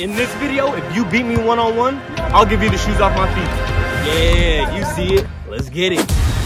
in this video, if you beat me one-on-one, I'll give you the shoes off my feet. Yeah, you see it. Let's get it.